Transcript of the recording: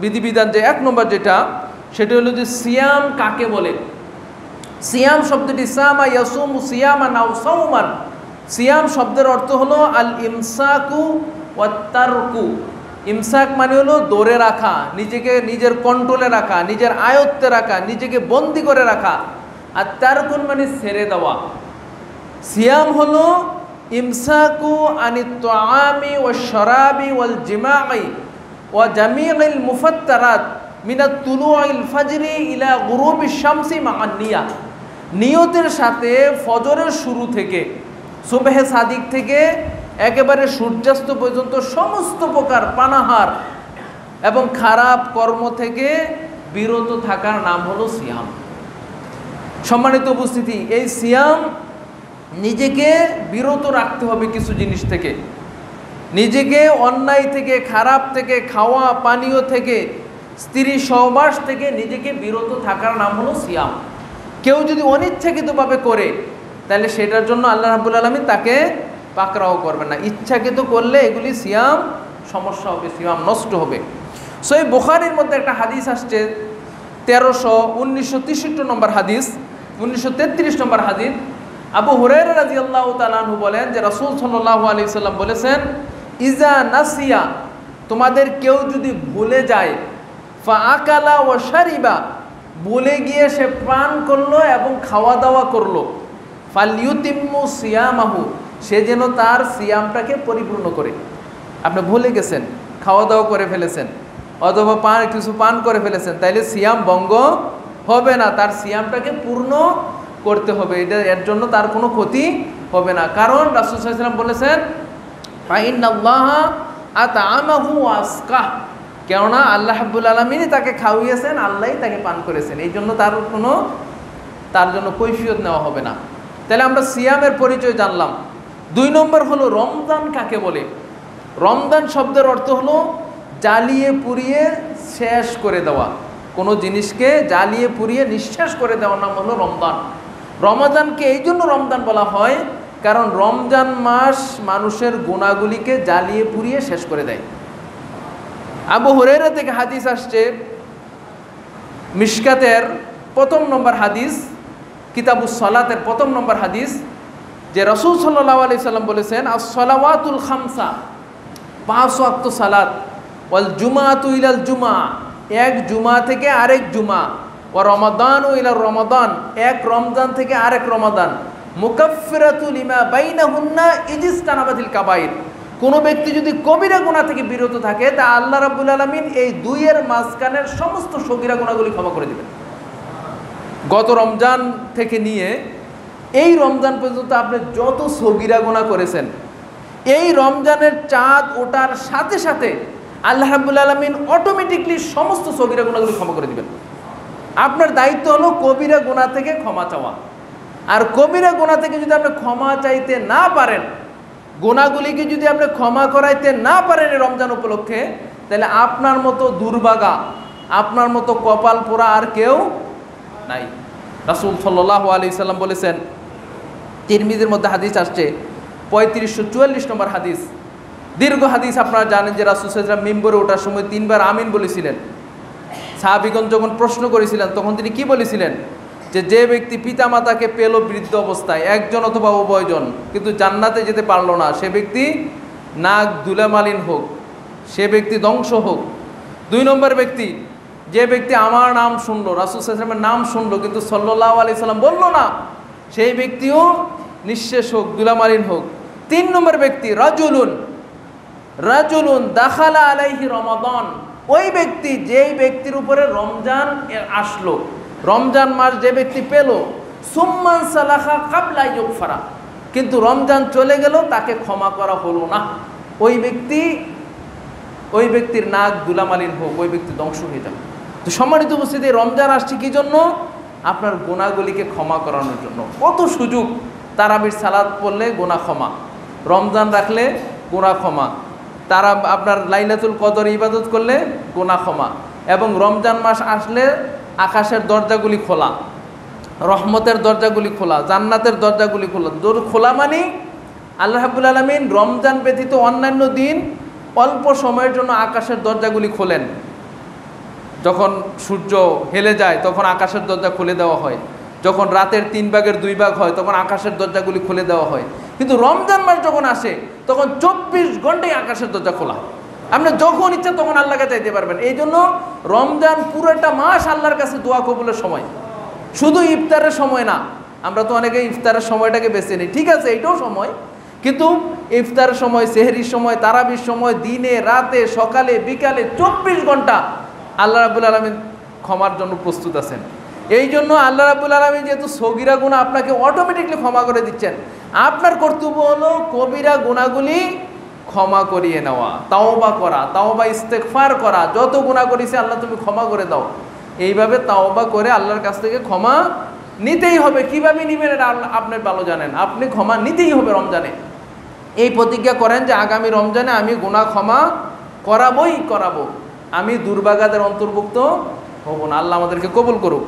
বিধিবিধান যে এক নম্বর যেটা, সেটা হলো যে সিয়াম কাকে বলে? সিয়াম শব্দটি সামা ইয়াসুম সিয়ামা নাও সৌমান সিয়াম শব্দের অর্থ হলো আল ইমসাকু ওয়াত্তারকু ইমসাক মানে হলো দৌড়ে রাখা, নিজেকে নিজের কন্ট্রোলে রাখা, নিজের আয়ত্তে রাখা, নিজেকে বন্দি করে রাখা। আর তার তারকুন মানে ছেড়ে দেওয়া। সিয়াম হলো ইমসাকু আনি তোয়ামি ও শরাবি ওয়াল জিমাই ও জামিল মুফত্তারাত মিনাত তুলু ইল ফাজরি ইলা গুরুবি শামসি মাহান্নিয়া নিয়তের সাথে ফজরের শুরু থেকে, সুবেহে সাদিক থেকে একেবারে সূর্যাস্ত পর্যন্ত সমস্ত প্রকার পানাহার এবং খারাপ কর্ম থেকে বিরত থাকার নাম হলো সিয়াম। সম্মানিত উপস্থিতি, এই সিয়াম নিজেকে বিরত রাখতে হবে কিছু জিনিস থেকে। নিজেকে অন্যায় থেকে, খারাপ থেকে, খাওয়া পানীয় থেকে, স্ত্রী সহবাস থেকে নিজেকে বিরত থাকার নাম হলো সিয়াম। কেউ যদি অনিচ্ছাকৃতভাবে করে, তাহলে সেটার জন্য আল্লাহ রাবুল আলমী তাকে পাকড়াও করবে না। ইচ্ছাকৃত করলে এগুলি সিয়াম, সমস্যা হবে, সিয়াম নষ্ট হবে। সো এই বুখারির মধ্যে একটা হাদিস আসছে, তেরোশো উনিশশো তেষট্টি নম্বর হাদিস, উনিশশো তেত্রিশ নম্বর হাদিস। আবু হুরের রাজি আল্লাহ তালাহু বলেন যে রসুল সাল্লাহ আলি সাল্লাম বলেছেন ইজা নাসিয়া, তোমাদের কেউ যদি ভুলে যায় ফা আকালা ও সারিবা ভুলে গিয়ে সে পান করল এবং খাওয়া দাওয়া করল। ফালিউতিম্মু সিয়ামাহু, সে যেন তার সিয়ামটাকে পরিপূর্ণ করে। আপনি ভুলে গেছেন খাওয়া দাওয়া করে ফেলেছেন, অথবা পান, কিছু পান করে ফেলেছেন, তাইলে সিয়াম ভঙ্গ হবে না, তার সিয়ামটাকে পূর্ণ করতে হবে। এটা, এর জন্য তার কোনো ক্ষতি হবে না। কারণ রাসুল সাল্লাম বলেছেন কেননা আল্লাহ হাবুল আলমিনই তাকে খাওয়িয়েছেন, আল্লাহই তাকে পান করেছেন। এই জন্য তার কোনো, তার জন্য কৈফিয়ত নেওয়া হবে না। তাহলে আমরা সিয়ামের পরিচয় জানলাম। দুই নম্বর হলো রমজান কাকে বলে? রমজান শব্দের অর্থ হলো জ্বালিয়ে পুড়িয়ে শেষ করে দেওয়া। কোনো জিনিসকে জ্বালিয়ে পুড়িয়ে নিঃশেষ করে দেওয়ার নাম হলো রমজান। রমাজানকে এই জন্য রমজান বলা হয় কারণ রমজান মাস মানুষের গুণাগুলিকে জ্বালিয়ে পুড়িয়ে শেষ করে দেয়। আবু হরেরা থেকে হাদিস আসছে, মিশকাতের প্রথম নম্বর হাদিস, কিতাবুস সলাতের প্রথম নম্বর হাদিস, যে রসুল সাল্লাহ আলি সাল্লাম বলেছেন সলাওয়াতুল খামসা, পাঁচ ওয়াক্ত সালাত, ওয়াল জুমাতু ইলাল জুমা, এক জুমা থেকে আরেক জুমা ও রমাদান ও ইলাল রমাদান, এক রমজান থেকে আরেক রমাদান। মুকাফিরাতুল ইমা বাইনা হুন্না ইজিস্তানাবাদিল কাবাইর। কোনো ব্যক্তি যদি কবিরা গুণা থেকে বিরত থাকে, তা আল্লাহ রাবুল আলমিন এই দুইয়ের মাঝখানের সমস্ত সগিরা গুণাগুলি ক্ষমা করে দেবেন। গত রমজান থেকে নিয়ে এই রমজান পর্যন্ত আপনি যত সগিরা গোনা করেছেন, এই রমজানের চাঁদ ওঠার সাথে সাথে আল্লাহ রাবুল আলমিন অটোমেটিকলি সমস্ত সগিরা গুণাগুলি ক্ষমা করে দিবেন। আপনার দায়িত্ব হলো কবিরা গোনা থেকে ক্ষমা চাওয়া। আর কবিরা গোনা থেকে যদি আপনি ক্ষমা চাইতে না পারেন, গোনাগুলিকে যদি আপনি ক্ষমা করাইতে না পারেন রমজান উপলক্ষে, তাহলে আপনার মতো দুর্বাগা, আপনার মতো কপাল পোড়া আর কেউ নাই। রাসুল সাল্লাহ আলি সাল্লাম বলেছেন তিরমিদের মধ্যে হাদিস আসছে, পঁয়ত্রিশশো চুয়াল্লিশ নম্বর হাদিস। দীর্ঘ হাদিস আপনারা জানেন যে রাসুল সাল্লাম মিম্বরে ওঠার সময় তিনবার আমিন বলেছিলেন। সাহাবিগঞ্জ যখন প্রশ্ন করেছিলেন, তখন তিনি কি বলেছিলেন? যে যে ব্যক্তি পিতা মাতাকে পেল বৃদ্ধ অবস্থায়, একজন অথবা উভয়জন, কিন্তু জান্নাতে যেতে পারল না, সে ব্যক্তি নাক দুলামালিন হোক, সে ব্যক্তি ধ্বংস হোক। দুই নম্বর ব্যক্তি, যে ব্যক্তি আমার নাম শুনলো, রাসুল নাম শুনলো, কিন্তু সাল্লাহ আলি সাল্লাম বলল না, সেই ব্যক্তিও নিঃশেষ হোক, দুলামালিন হোক। তিন নম্বর ব্যক্তি, রাজুলুন রাজুলুন দাখালা আলাইহি রমাদন, ওই ব্যক্তি যেই ব্যক্তির উপরে রমজান আসলো। রমজান মাস যে ব্যক্তি পেল, সুম্মান সালাখা কাবলা ইউকফারা কিন্তু রমজান চলে গেল, তাকে ক্ষমা করা হলো না। ওই ব্যক্তি, ওই ব্যক্তির নাক দুলামালিন হোক, ওই ব্যক্তি ধ্বংস হয়ে যাবে। তো সম্মানিত উপস্থিতি, রমজান আসছে কি জন্য? আপনার গোনাগুলিকে ক্ষমা করানোর জন্য। কত সুযোগ তারাবির সালাদ পড়লে গোনা ক্ষমা। রমজান রাখলে গোনা ক্ষমা। তারা আপনার লাইলাতুল কদর ইবাদত করলে গোনা ক্ষমা। এবং রমজান মাস আসলে আকাশের দরজাগুলি খোলা, রহমতের দরজাগুলি খোলা, জান্নাতের দরজাগুলি খোলা। খোলা মানে আল্লাহ হাবুল আলমিন রমজান ব্যতীত অন্যান্য দিন অল্প সময়ের জন্য আকাশের দরজাগুলি খোলেন। যখন সূর্য হেলে যায়, তখন আকাশের দরজা খুলে দেওয়া হয়। যখন রাতের তিন ভাগের দুই ভাগ হয়, তখন আকাশের দরজাগুলি খুলে দেওয়া হয়। কিন্তু রমজান মাস যখন আসে, তখন চব্বিশ ঘন্টায় আকাশের দরজা খোলা। আপনি যখন ইচ্ছা তখন আল্লাহকে চাইতে পারবেন। এই জন্য রমজান পুরোটা মাস আল্লাহর কাছে দোয়া কবুলের সময়। শুধু ইফতারের সময় না, আমরা তো অনেকে ইফতারের সময়টাকে বেছে নিই। ঠিক আছে, এইটাও সময়। কিন্তু ইফতারের সময়, সেহরির সময়, তারাবির সময়, দিনে, রাতে, সকালে, বিকালে চব্বিশ ঘণ্টা আল্লাহ রাবুল আলমিন ক্ষমার জন্য প্রস্তুত আছেন। এই জন্য আল্লাহ রাবুল আলমী যেহেতু সগিরা গুণা আপনাকে অটোমেটিকলি ক্ষমা করে দিচ্ছেন। আপনার কর্তব্য হলো কবিরা গুণাগুলি ক্ষমা করিয়ে নেওয়া, তাওবা করা, তাওবা ইস্তেকফার করা, যত গুণা করেছে আল্লাহ তুমি ক্ষমা করে দাও। এইভাবে তাওবা করে আল্লাহর কাছ থেকে ক্ষমা নিতেই হবে। কীভাবে নিবেন এটা আপনি ভালো জানেন। আপনি ক্ষমা নিতেই হবে রমজানে। এই প্রতিজ্ঞা করেন যে আগামী রমজানে আমি গুণা ক্ষমা করাবই করাবো। আমি দুর্বাগাদের অন্তর্ভুক্ত হব না। আল্লাহ আমাদেরকে কবুল করুক।